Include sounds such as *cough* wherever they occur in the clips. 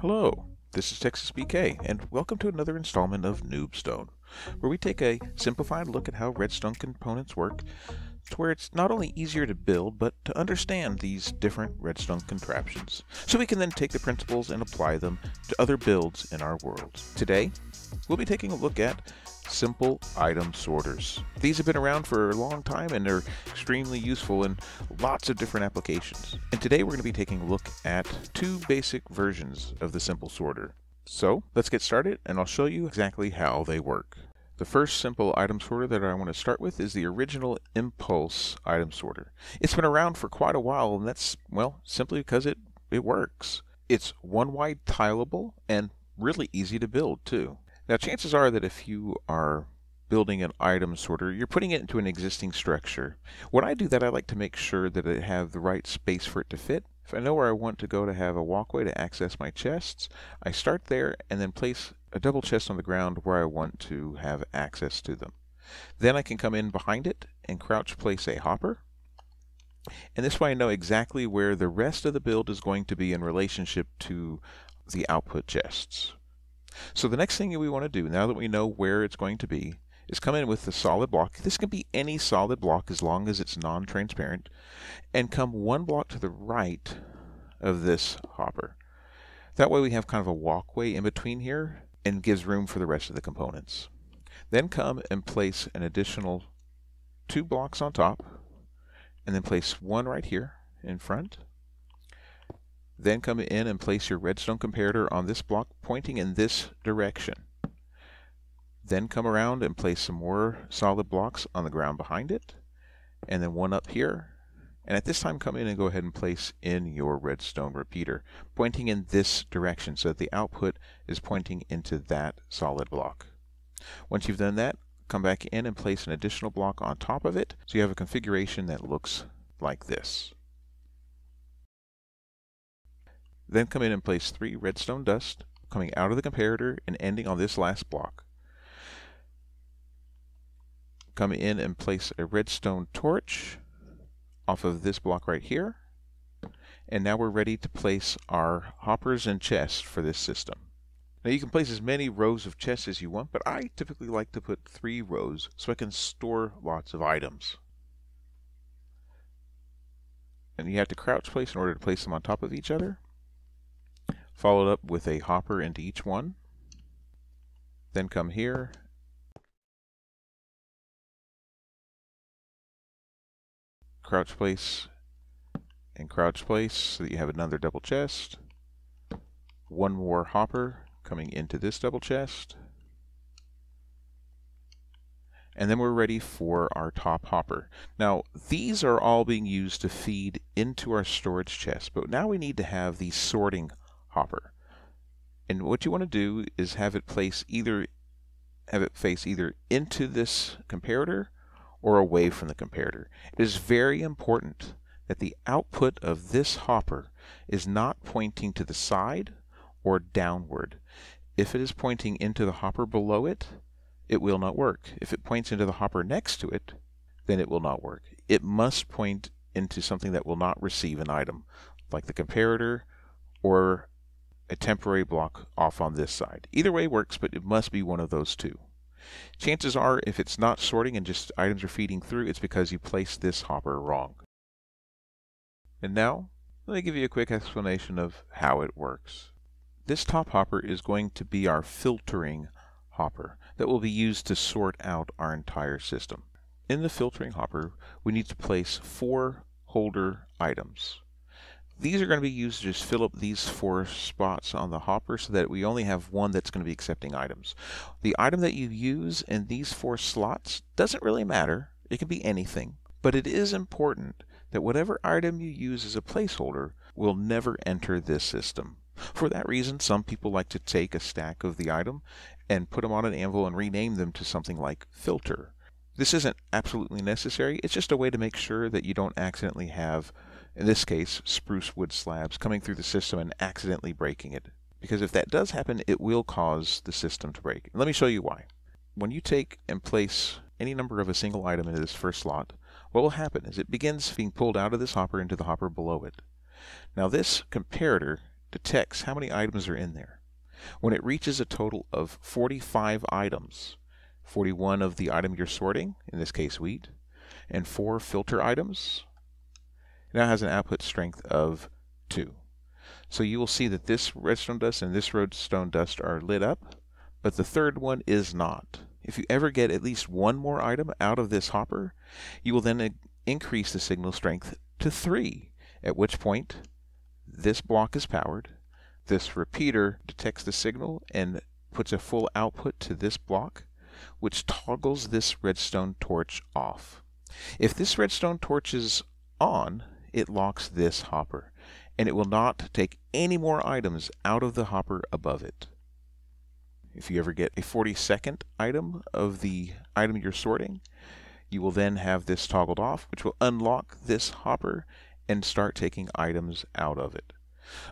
Hello, this is Texas BK, and welcome to another installment of Noobstone, where we take a simplified look at how redstone components work to where it's not only easier to build, but to understand these different redstone contraptions, so we can then take the principles and apply them to other builds in our world. Today, we'll be taking a look at simple item sorters. These have been around for a long time and they're extremely useful in lots of different applications. And today we're going to be taking a look at two basic versions of the simple sorter. So let's get started and I'll show you exactly how they work. The first simple item sorter that I want to start with is the original Impulse item sorter. It's been around for quite a while and that's, well, simply because it, it works. It's one wide tileable and really easy to build too. Now chances are that if you are building an item sorter, you're putting it into an existing structure. When I do that, I like to make sure that I have the right space for it to fit. If I know where I want to go to have a walkway to access my chests, I start there and then place a double chest on the ground where I want to have access to them. Then I can come in behind it and crouch place a hopper. And this way I know exactly where the rest of the build is going to be in relationship to the output chests. So the next thing we want to do, now that we know where it's going to be, is come in with the solid block. This can be any solid block as long as it's non-transparent, and come one block to the right of this hopper. That way we have kind of a walkway in between here and gives room for the rest of the components. Then come and place an additional two blocks on top, and then place one right here in front, then come in and place your redstone comparator on this block pointing in this direction. Then come around and place some more solid blocks on the ground behind it, and then one up here. And at this time, come in and go ahead and place in your redstone repeater, pointing in this direction so that the output is pointing into that solid block. Once you've done that, come back in and place an additional block on top of it so you have a configuration that looks like this. Then come in and place three redstone dust coming out of the comparator and ending on this last block. Come in and place a redstone torch off of this block right here. And now we're ready to place our hoppers and chests for this system. Now you can place as many rows of chests as you want, but I typically like to put three rows so I can store lots of items. And you have to crouch place in order to place them on top of each other followed up with a hopper into each one. Then come here crouch place and crouch place so that you have another double chest. One more hopper coming into this double chest. And then we're ready for our top hopper. Now, these are all being used to feed into our storage chest, but now we need to have these sorting hopper. And what you want to do is have it place either have it face either into this comparator or away from the comparator. It is very important that the output of this hopper is not pointing to the side or downward. If it is pointing into the hopper below it, it will not work. If it points into the hopper next to it, then it will not work. It must point into something that will not receive an item, like the comparator or a temporary block off on this side. Either way works, but it must be one of those two. Chances are, if it's not sorting and just items are feeding through, it's because you placed this hopper wrong. And now, let me give you a quick explanation of how it works. This top hopper is going to be our filtering hopper that will be used to sort out our entire system. In the filtering hopper, we need to place four holder items. These are going to be used to just fill up these four spots on the hopper so that we only have one that's going to be accepting items. The item that you use in these four slots doesn't really matter. It can be anything. But it is important that whatever item you use as a placeholder will never enter this system. For that reason, some people like to take a stack of the item and put them on an anvil and rename them to something like filter. This isn't absolutely necessary. It's just a way to make sure that you don't accidentally have in this case, spruce wood slabs, coming through the system and accidentally breaking it. Because if that does happen, it will cause the system to break. Let me show you why. When you take and place any number of a single item into this first slot, what will happen is it begins being pulled out of this hopper into the hopper below it. Now this comparator detects how many items are in there. When it reaches a total of 45 items, 41 of the item you're sorting, in this case wheat, and 4 filter items, it now has an output strength of 2. So you will see that this redstone dust and this redstone dust are lit up, but the third one is not. If you ever get at least one more item out of this hopper, you will then increase the signal strength to 3, at which point this block is powered, this repeater detects the signal and puts a full output to this block, which toggles this redstone torch off. If this redstone torch is on, it locks this hopper, and it will not take any more items out of the hopper above it. If you ever get a 42nd item of the item you're sorting, you will then have this toggled off, which will unlock this hopper and start taking items out of it.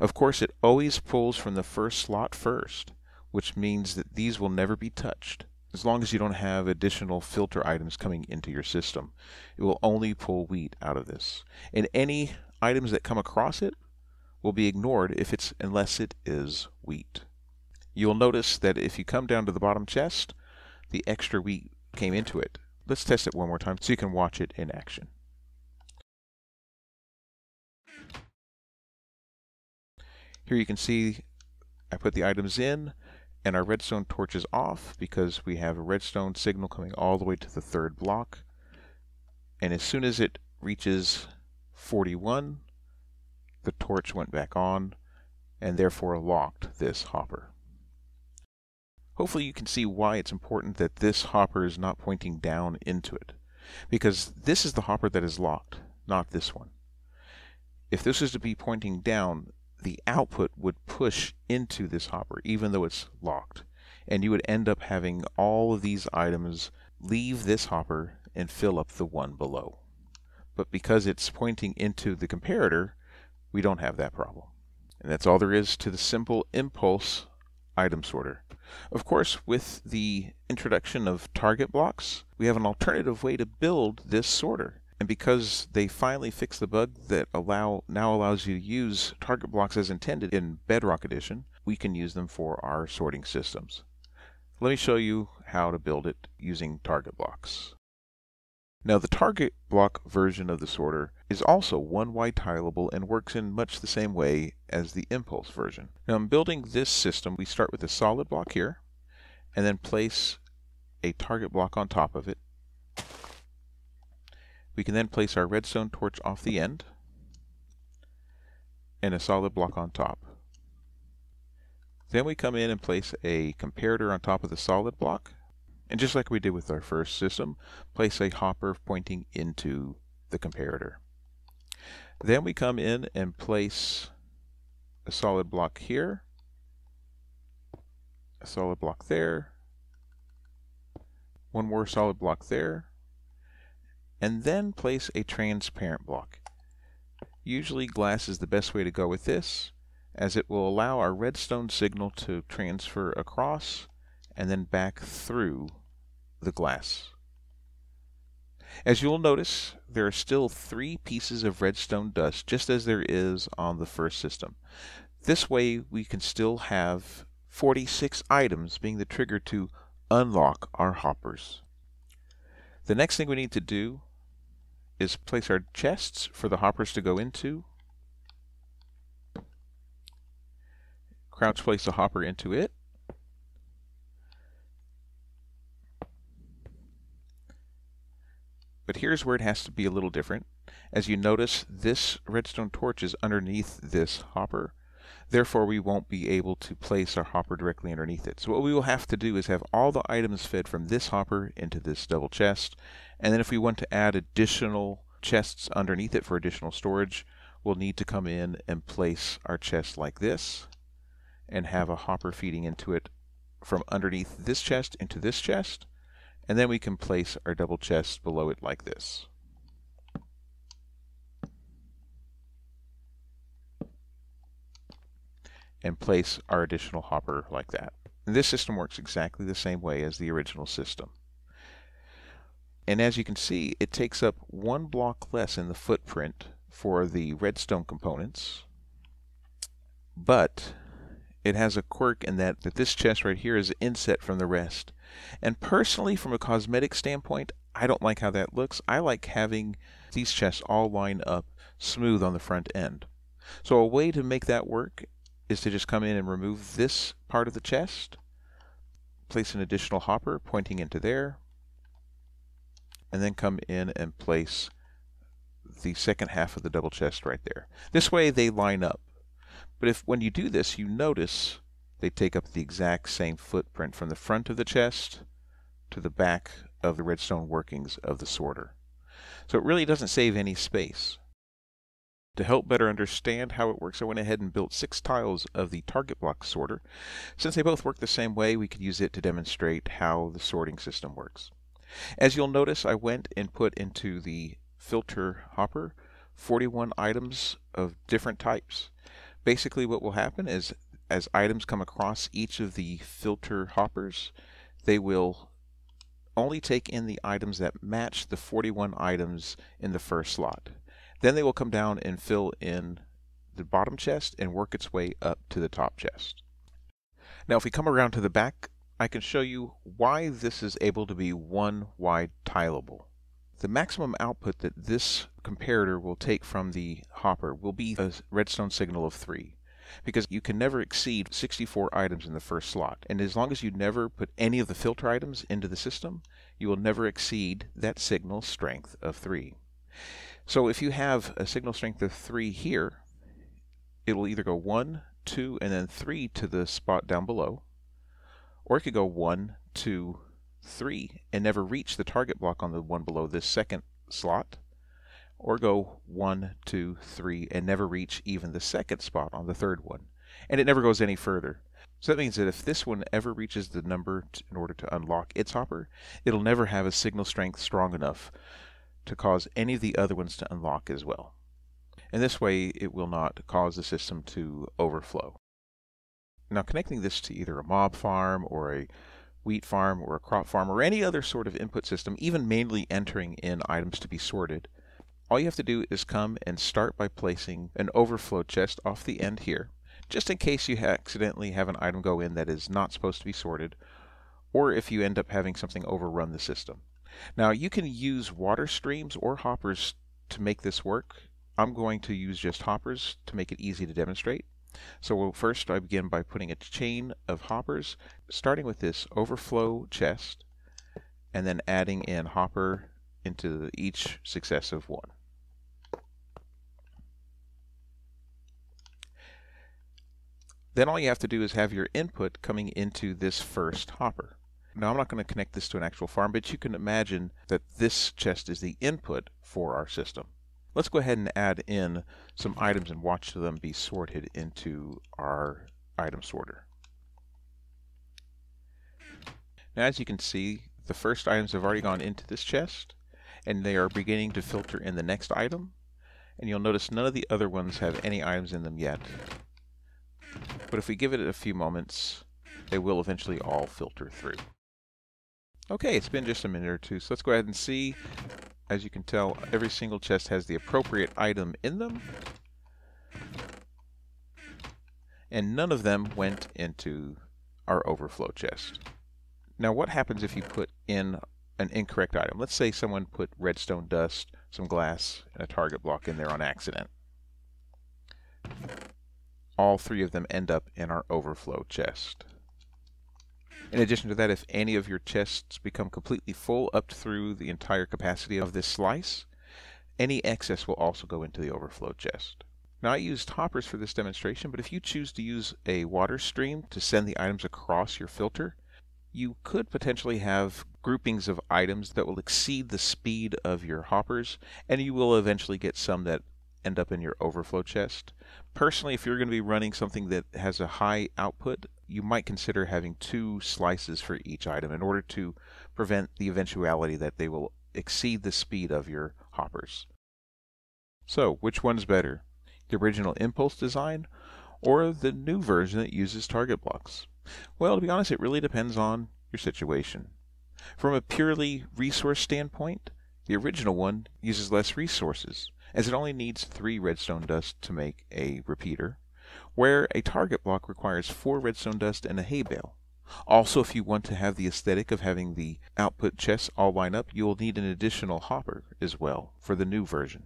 Of course, it always pulls from the first slot first, which means that these will never be touched. As long as you don't have additional filter items coming into your system, it will only pull wheat out of this. And any items that come across it will be ignored if it's unless it is wheat. You'll notice that if you come down to the bottom chest, the extra wheat came into it. Let's test it one more time so you can watch it in action. Here you can see I put the items in and our redstone torch is off because we have a redstone signal coming all the way to the third block. And as soon as it reaches 41, the torch went back on and therefore locked this hopper. Hopefully you can see why it's important that this hopper is not pointing down into it. Because this is the hopper that is locked, not this one. If this is to be pointing down, the output would push into this hopper, even though it's locked. And you would end up having all of these items leave this hopper and fill up the one below. But because it's pointing into the comparator, we don't have that problem. And that's all there is to the simple impulse item sorter. Of course, with the introduction of target blocks, we have an alternative way to build this sorter. And because they finally fixed the bug that allow now allows you to use target blocks as intended in Bedrock Edition, we can use them for our sorting systems. Let me show you how to build it using target blocks. Now the target block version of the sorter is also one wide tileable and works in much the same way as the impulse version. Now in building this system we start with a solid block here and then place a target block on top of it we can then place our redstone torch off the end and a solid block on top. Then we come in and place a comparator on top of the solid block. And just like we did with our first system, place a hopper pointing into the comparator. Then we come in and place a solid block here, a solid block there, one more solid block there, and then place a transparent block. Usually glass is the best way to go with this as it will allow our redstone signal to transfer across and then back through the glass. As you'll notice, there are still three pieces of redstone dust just as there is on the first system. This way we can still have 46 items being the trigger to unlock our hoppers. The next thing we need to do is place our chests for the hoppers to go into. Crouch place a hopper into it. But here's where it has to be a little different. As you notice, this redstone torch is underneath this hopper. Therefore, we won't be able to place our hopper directly underneath it. So what we will have to do is have all the items fed from this hopper into this double chest. And then if we want to add additional chests underneath it for additional storage, we'll need to come in and place our chest like this and have a hopper feeding into it from underneath this chest into this chest. And then we can place our double chest below it like this. and place our additional hopper like that. And this system works exactly the same way as the original system. And as you can see, it takes up one block less in the footprint for the redstone components But it has a quirk in that, that this chest right here is inset from the rest. And personally, from a cosmetic standpoint, I don't like how that looks. I like having these chests all line up smooth on the front end. So a way to make that work is to just come in and remove this part of the chest, place an additional hopper pointing into there, and then come in and place the second half of the double chest right there. This way they line up. But if when you do this, you notice they take up the exact same footprint from the front of the chest to the back of the redstone workings of the sorter. So it really doesn't save any space. To help better understand how it works, I went ahead and built six tiles of the target block sorter. Since they both work the same way, we could use it to demonstrate how the sorting system works. As you'll notice, I went and put into the filter hopper 41 items of different types. Basically what will happen is as items come across each of the filter hoppers, they will only take in the items that match the 41 items in the first slot. Then they will come down and fill in the bottom chest and work its way up to the top chest. Now if we come around to the back, I can show you why this is able to be one wide tileable. The maximum output that this comparator will take from the hopper will be a redstone signal of 3 because you can never exceed 64 items in the first slot. And as long as you never put any of the filter items into the system, you will never exceed that signal strength of 3. So if you have a signal strength of 3 here, it will either go 1, 2, and then 3 to the spot down below, or it could go 1, 2, 3, and never reach the target block on the one below this second slot, or go 1, 2, 3, and never reach even the second spot on the third one. And it never goes any further. So that means that if this one ever reaches the number in order to unlock its hopper, it'll never have a signal strength strong enough to cause any of the other ones to unlock as well. And this way it will not cause the system to overflow. Now connecting this to either a mob farm or a wheat farm or a crop farm or any other sort of input system, even mainly entering in items to be sorted, all you have to do is come and start by placing an overflow chest off the end here, just in case you accidentally have an item go in that is not supposed to be sorted, or if you end up having something overrun the system. Now you can use water streams or hoppers to make this work. I'm going to use just hoppers to make it easy to demonstrate. So first I begin by putting a chain of hoppers, starting with this overflow chest, and then adding in hopper into each successive one. Then all you have to do is have your input coming into this first hopper. Now I'm not going to connect this to an actual farm, but you can imagine that this chest is the input for our system. Let's go ahead and add in some items and watch them be sorted into our item sorter. Now as you can see, the first items have already gone into this chest, and they are beginning to filter in the next item. And you'll notice none of the other ones have any items in them yet. But if we give it a few moments, they will eventually all filter through. Okay, it's been just a minute or two, so let's go ahead and see. As you can tell, every single chest has the appropriate item in them. And none of them went into our overflow chest. Now what happens if you put in an incorrect item? Let's say someone put redstone dust, some glass, and a target block in there on accident. All three of them end up in our overflow chest. In addition to that, if any of your chests become completely full up through the entire capacity of this slice, any excess will also go into the overflow chest. Now I used hoppers for this demonstration, but if you choose to use a water stream to send the items across your filter, you could potentially have groupings of items that will exceed the speed of your hoppers, and you will eventually get some that end up in your overflow chest. Personally, if you're going to be running something that has a high output, you might consider having two slices for each item in order to prevent the eventuality that they will exceed the speed of your hoppers. So, which one's better? The original Impulse design or the new version that uses target blocks? Well, to be honest, it really depends on your situation. From a purely resource standpoint, the original one uses less resources as it only needs three redstone dust to make a repeater, where a target block requires four redstone dust and a hay bale. Also, if you want to have the aesthetic of having the output chests all line up, you will need an additional hopper as well for the new version.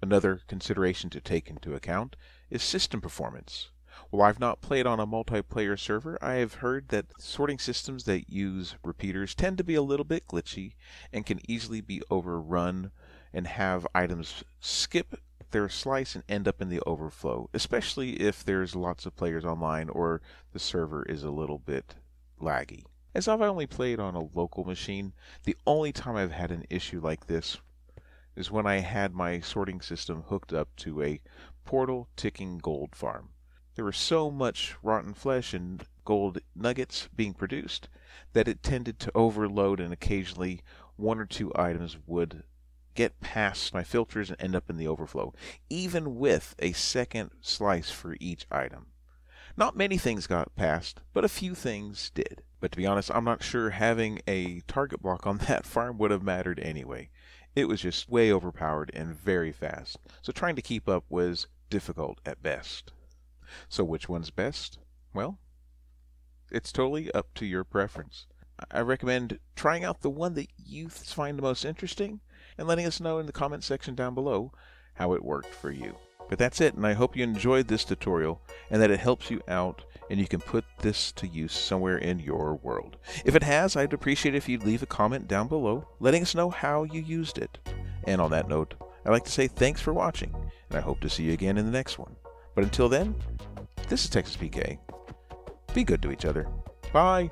Another consideration to take into account is system performance. While I've not played on a multiplayer server, I have heard that sorting systems that use repeaters tend to be a little bit glitchy and can easily be overrun and have items skip their slice and end up in the overflow, especially if there's lots of players online or the server is a little bit laggy. As I've only played on a local machine, the only time I've had an issue like this is when I had my sorting system hooked up to a portal ticking gold farm. There was so much rotten flesh and gold nuggets being produced that it tended to overload and occasionally one or two items would get past my filters and end up in the overflow, even with a second slice for each item. Not many things got past, but a few things did. But to be honest, I'm not sure having a target block on *laughs* that farm would have mattered anyway. It was just way overpowered and very fast, so trying to keep up was difficult at best. So which one's best? Well, it's totally up to your preference. I recommend trying out the one that you find the most interesting and letting us know in the comment section down below how it worked for you. But that's it, and I hope you enjoyed this tutorial and that it helps you out and you can put this to use somewhere in your world. If it has, I'd appreciate if you'd leave a comment down below letting us know how you used it. And on that note, I'd like to say thanks for watching, and I hope to see you again in the next one. But until then, this is Texas PK. Be good to each other. Bye.